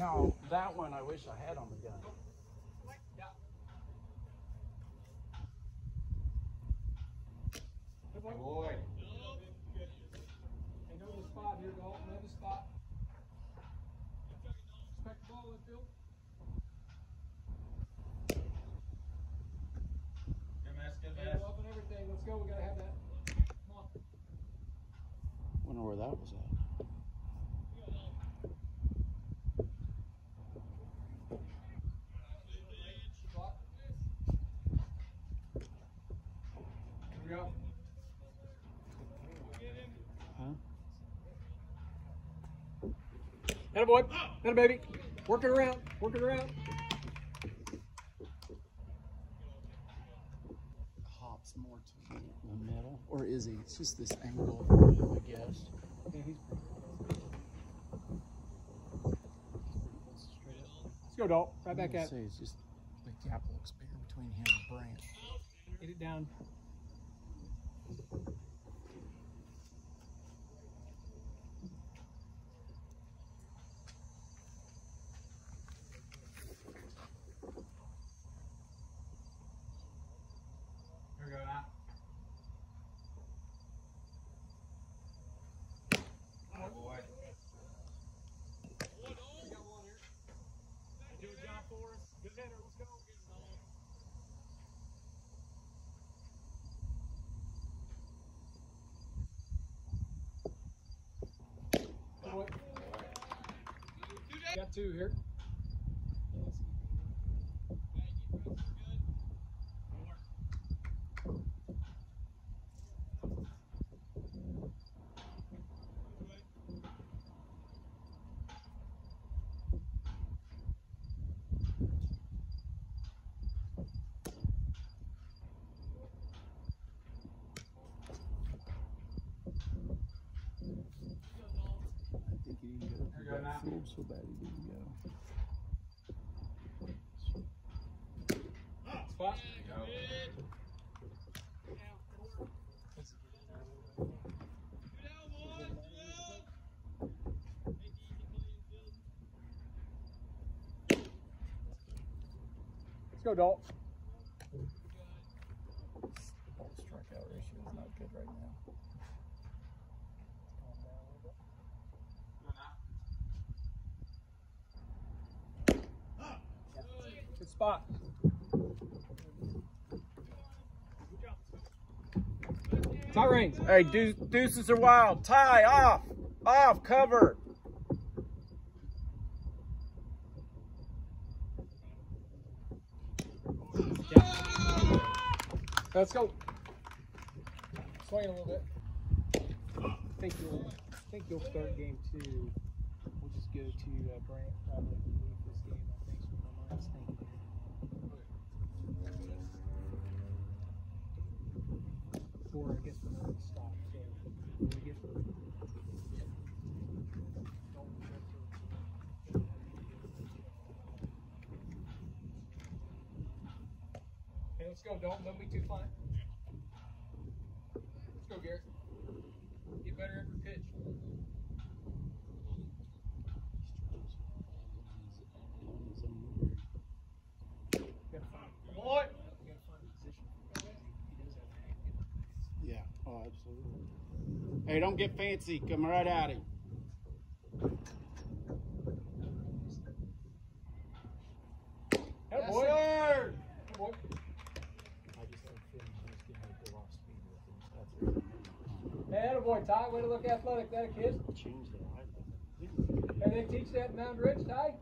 No, that one I wish I had on the gun. Good boy. Another spot here, Dalton. Another spot. Expect the ball infield. Good mess, good mess. Handle up and everything. Let's go. We gotta have that. Come on. Wonder where that was at. Atta boy. Atta baby. Work it around. Work it around. Hops more to the middle. Or is he? It's just this angle, I guess. Yeah, he's Let's go, Dalton. Right back I at say it. it's just the gap looks bigger between him and Brant. Get it down. Here we go now. Good boy. We got one here. Do a job for us. Good hitter. Let's go. Good boy. Got two here. Go. Here we go now. Fooled so bad he didn't go. Spot. Let's go. Ball strikeout ratio is not good right now. Good spot. Tie reins. Hey, deuce, deuces are wild. Tie off, off, cover. Let's go. Swing a little bit. I think you'll, I think you'll start game two. We'll just go to uh, Brant probably leave this game. I think what my mind's thinking here. Or I guess we're not gonna stop. So when we get Okay, let's go. Don't don't be too fine. Let's go, Garrett. Get better every pitch. You gotta find, Boy. you gotta find a position. for him. He does have an angle. Yeah, oh, absolutely. Hey, don't get fancy. Come right at him. Hey, Yes, boy. sir. Hey, boy. I just had a feeling he was getting a go off speed with him. That's Hey, boy, Ty. Way to look athletic, that a kid. Changed it. I And they teach that in Mountain Ridge, Ty.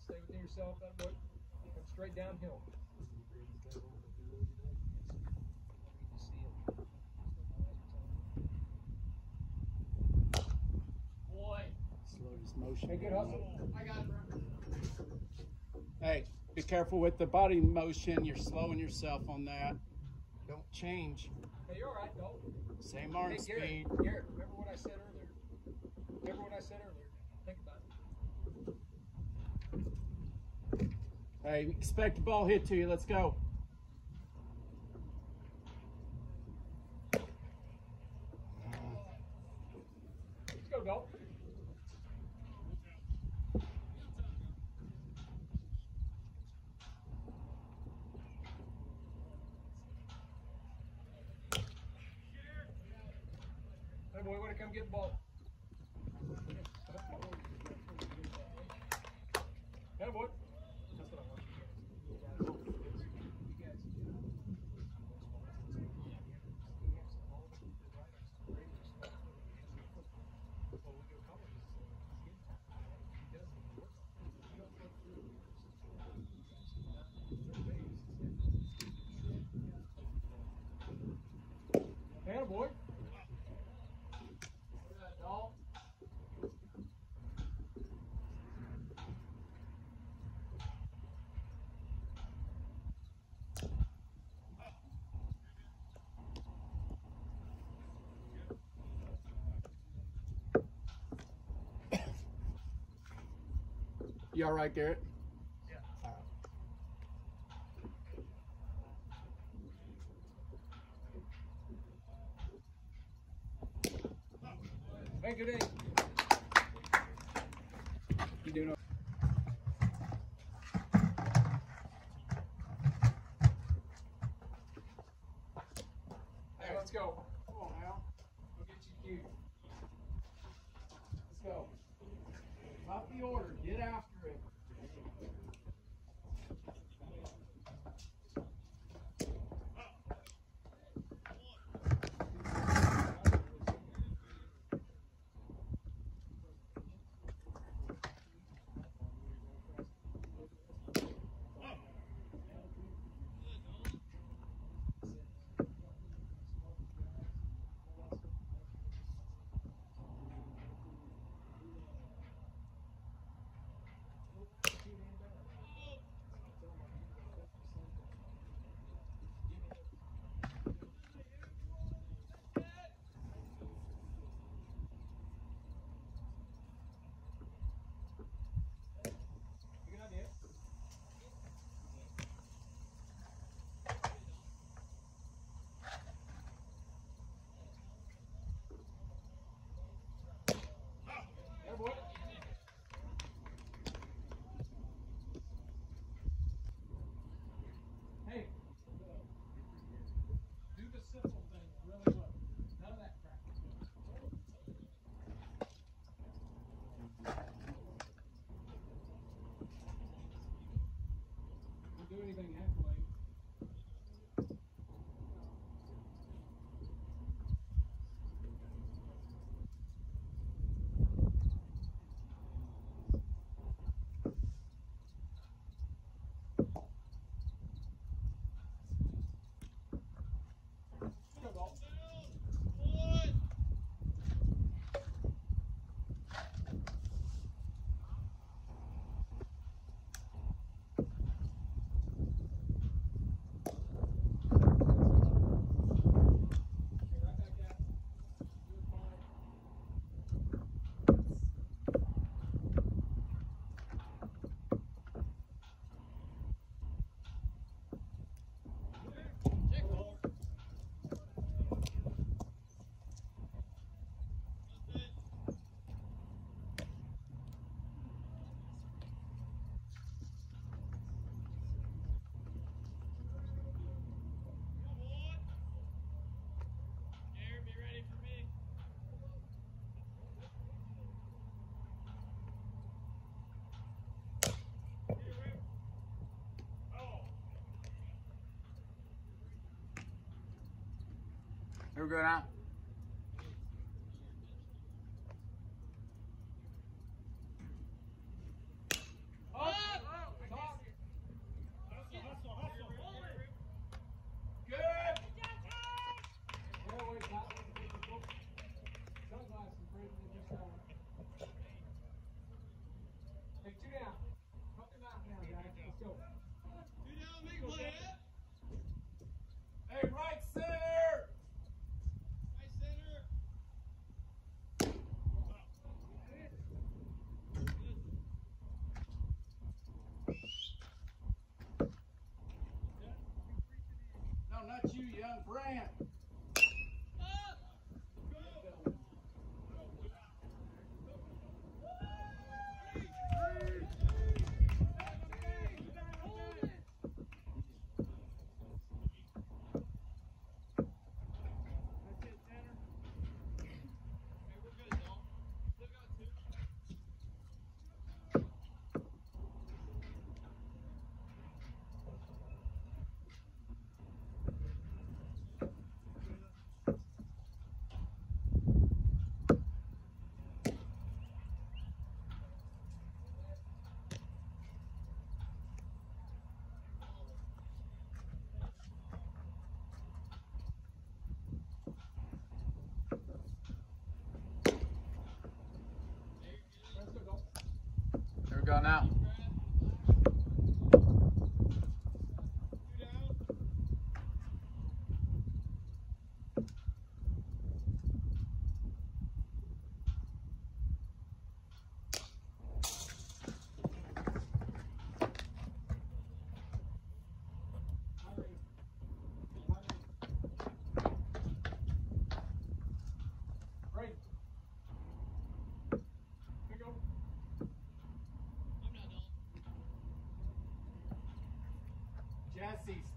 Stay within yourself. That way, come straight downhill. Boy. this motion. Hey, good hustle. I got it. Hey, be careful with the body motion. You're slowing yourself on that. Don't change. Hey, you're all right, Same arm hey, Garrett, speed. Garrett, remember what I said earlier? Remember what I said earlier? It. Hey, expect the ball hit to you. Let's go. Let's go, Dalton. Hey, boy, want to come get ball? Hey, boy. You all right, Garrett? Hey, good day. You doing Hey, let's go. Come on now. Go get you cute. Let's go. Top the order. Here we go now.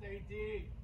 Two outs.